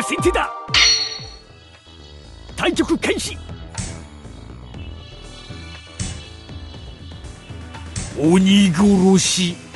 が先手だ対局開始。鬼殺し。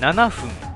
7分。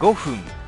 5分。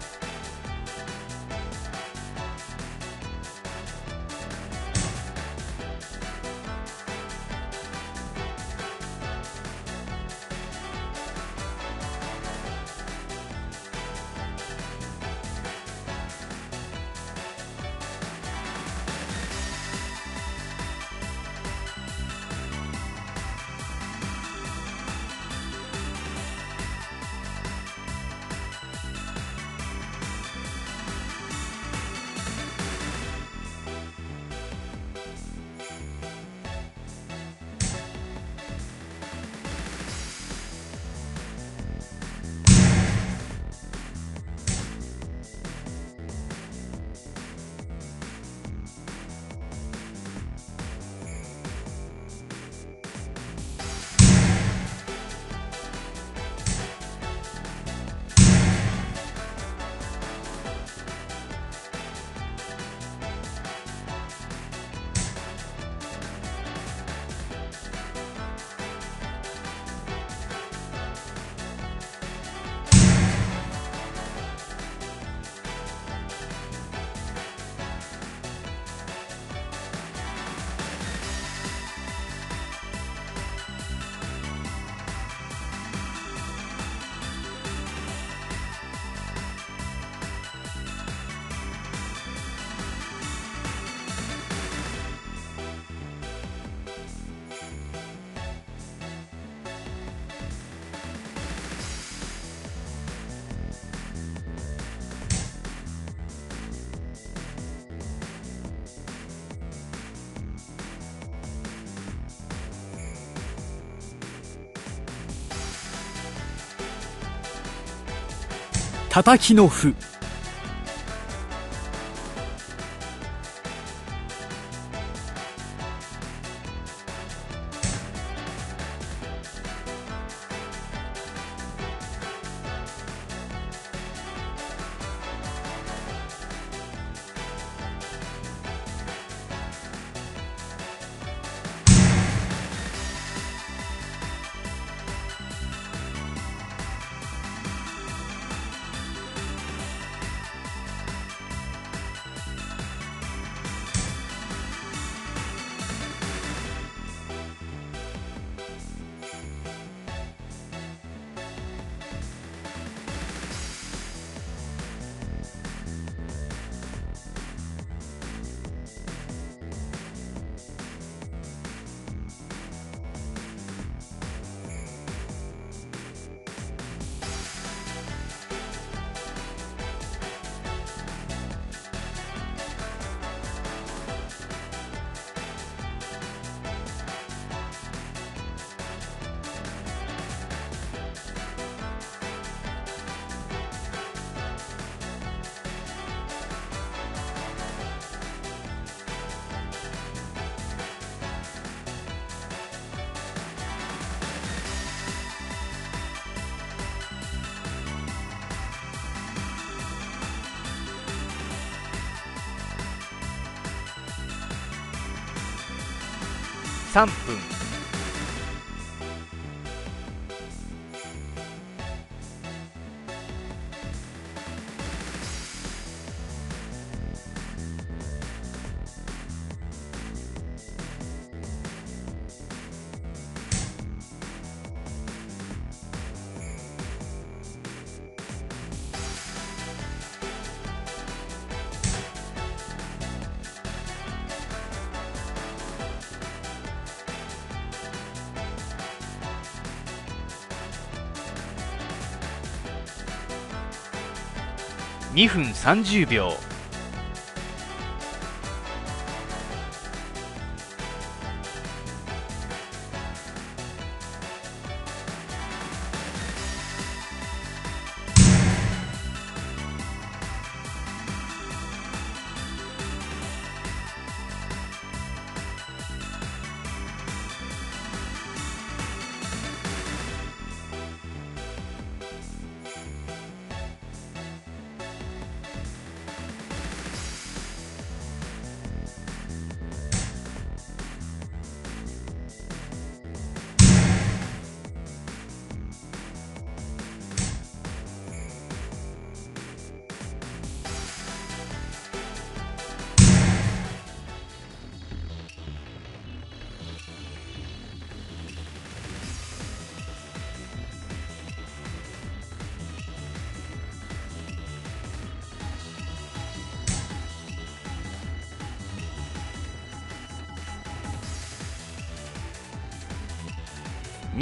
叩きの歩。3分。2分30秒。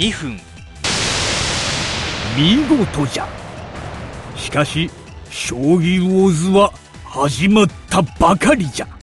2分。見事じゃ。しかし将棋ウォーズは始まったばかりじゃ。